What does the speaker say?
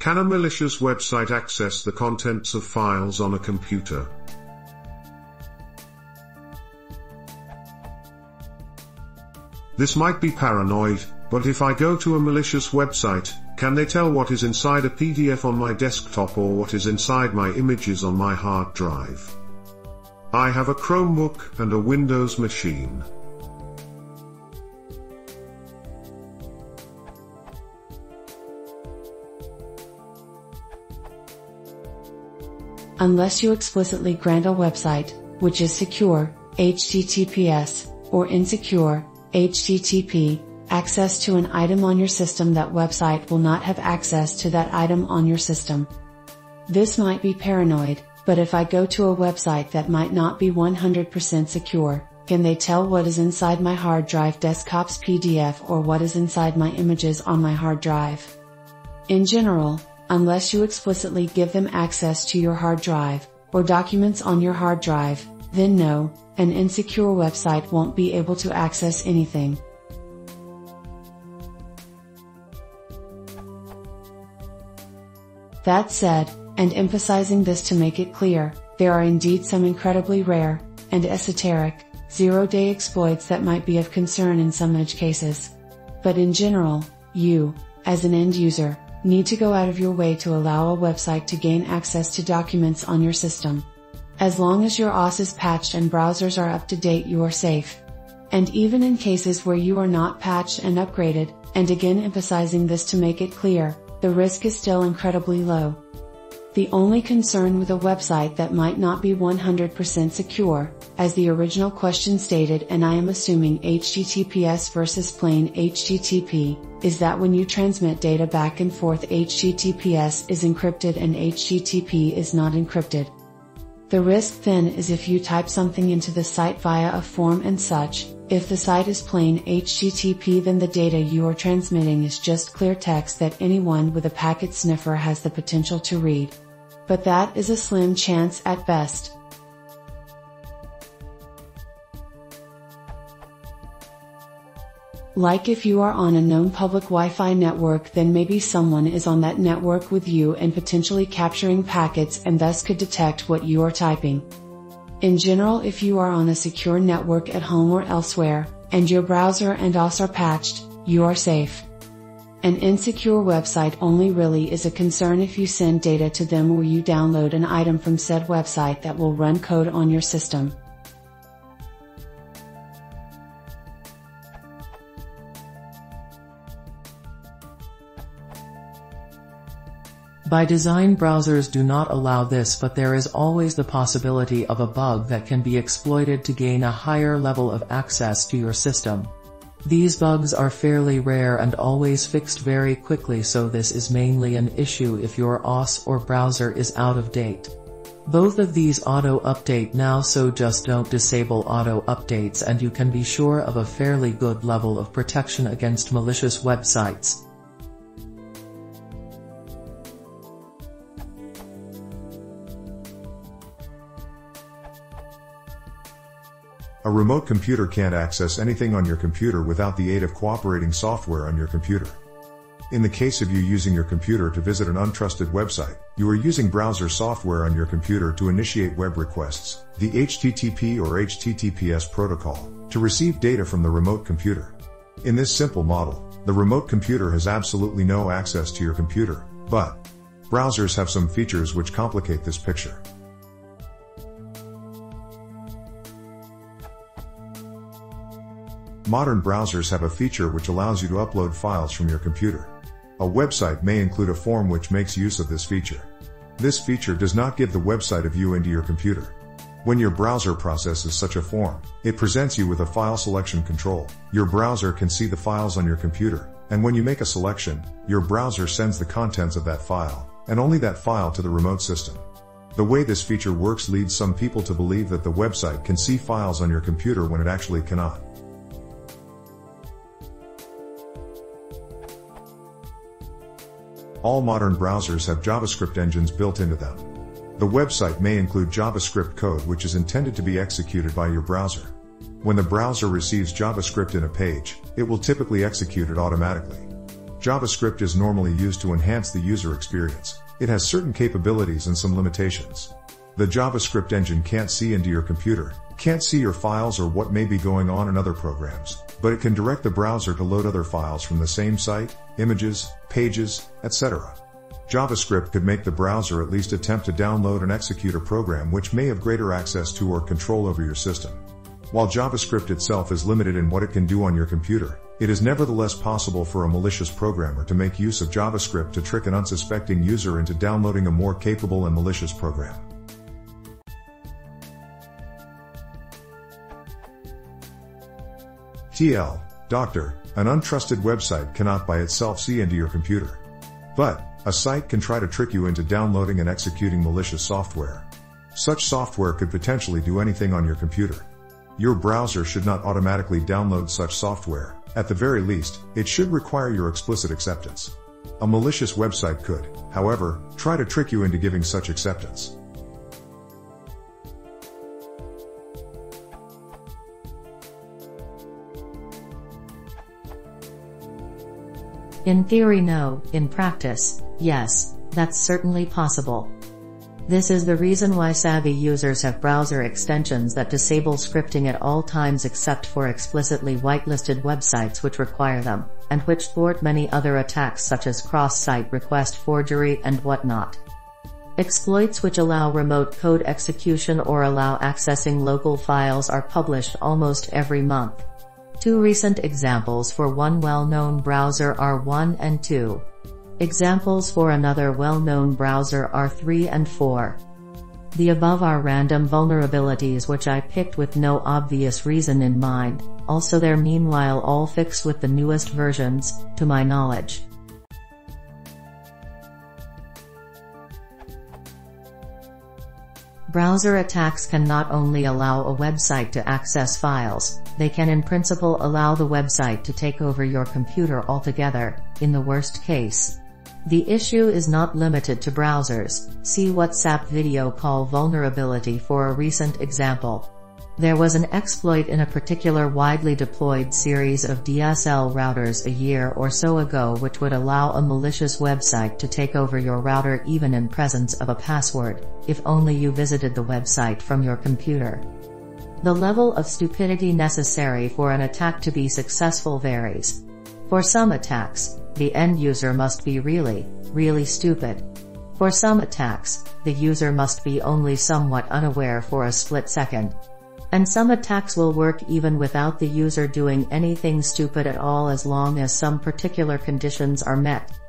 Can a malicious website access the contents of files on a computer? This might be paranoid, but if I go to a malicious website, can they tell what is inside a PDF on my desktop or what is inside my images on my hard drive? I have a Chromebook and a Windows machine. Unless you explicitly grant a website, which is secure, HTTPS, or insecure, HTTP, access to an item on your system that website will not have access to that item on your system. This might be paranoid, but if I go to a website that might not be 100% secure, can they tell what is inside my hard drive desktop's PDF or what is inside my images on my hard drive? In general, unless you explicitly give them access to your hard drive, or documents on your hard drive, then no, an insecure website won't be able to access anything. That said, and emphasizing this to make it clear, there are indeed some incredibly rare, and esoteric, zero-day exploits that might be of concern in some edge cases. But in general, you, as an end user, need to go out of your way to allow a website to gain access to documents on your system. As long as your OS is patched and browsers are up to date you are safe. And even in cases where you are not patched and upgraded, and again emphasizing this to make it clear, the risk is still incredibly low. The only concern with a website that might not be 100% secure, as the original question stated and I am assuming HTTPS versus plain HTTP, is that when you transmit data back and forth HTTPS is encrypted and HTTP is not encrypted. The risk then is if you type something into the site via a form and such, if the site is plain HTTP then the data you are transmitting is just clear text that anyone with a packet sniffer has the potential to read. But that is a slim chance at best. Like if you are on a known public Wi-Fi network then maybe someone is on that network with you and potentially capturing packets and thus could detect what you are typing. In general if you are on a secure network at home or elsewhere, and your browser and OS are patched, you are safe. An insecure website only really is a concern if you send data to them or you download an item from said website that will run code on your system. By design browsers do not allow this but there is always the possibility of a bug that can be exploited to gain a higher level of access to your system. These bugs are fairly rare and always fixed very quickly so this is mainly an issue if your OS or browser is out of date. Both of these auto update now so just don't disable auto updates and you can be sure of a fairly good level of protection against malicious websites. A remote computer can't access anything on your computer without the aid of cooperating software on your computer. In the case of you using your computer to visit an untrusted website, you are using browser software on your computer to initiate web requests, the HTTP or HTTPS protocol, to receive data from the remote computer. In this simple model, the remote computer has absolutely no access to your computer, but browsers have some features which complicate this picture. Modern browsers have a feature which allows you to upload files from your computer. A website may include a form which makes use of this feature. This feature does not give the website a view into your computer. When your browser processes such a form, it presents you with a file selection control. Your browser can see the files on your computer, and when you make a selection, your browser sends the contents of that file, and only that file to the remote system. The way this feature works leads some people to believe that the website can see files on your computer when it actually cannot. All modern browsers have JavaScript engines built into them. The website may include JavaScript code which is intended to be executed by your browser. When the browser receives JavaScript in a page, it will typically execute it automatically. JavaScript is normally used to enhance the user experience. It has certain capabilities and some limitations. The JavaScript engine can't see into your computer, can't see your files or what may be going on in other programs, but it can direct the browser to load other files from the same site, images, pages, etc. JavaScript could make the browser at least attempt to download and execute a program which may have greater access to or control over your system. While JavaScript itself is limited in what it can do on your computer, it is nevertheless possible for a malicious programmer to make use of JavaScript to trick an unsuspecting user into downloading a more capable and malicious program. TL, Doctor, an untrusted website cannot by itself see into your computer. But, a site can try to trick you into downloading and executing malicious software. Such software could potentially do anything on your computer. Your browser should not automatically download such software. At the very least, it should require your explicit acceptance. A malicious website could, however, try to trick you into giving such acceptance. In theory no, in practice, yes, that's certainly possible. This is the reason why savvy users have browser extensions that disable scripting at all times except for explicitly whitelisted websites which require them, and which thwart many other attacks such as cross-site request forgery and whatnot. Exploits which allow remote code execution or allow accessing local files are published almost every month. Two recent examples for one well-known browser are 1 and 2. Examples for another well-known browser are 3 and 4. The above are random vulnerabilities which I picked with no obvious reason in mind, also they're meanwhile all fixed with the newest versions, to my knowledge. Browser attacks can not only allow a website to access files, they can in principle allow the website to take over your computer altogether, in the worst case. The issue is not limited to browsers, see WhatsApp video call vulnerability for a recent example. There was an exploit in a particular widely deployed series of DSL routers a year or so ago which would allow a malicious website to take over your router even in presence of a password, if only you visited the website from your computer. The level of stupidity necessary for an attack to be successful varies. For some attacks, the end user must be really, really stupid. For some attacks, the user must be only somewhat unaware for a split second. And some attacks will work even without the user doing anything stupid at all as long as some particular conditions are met.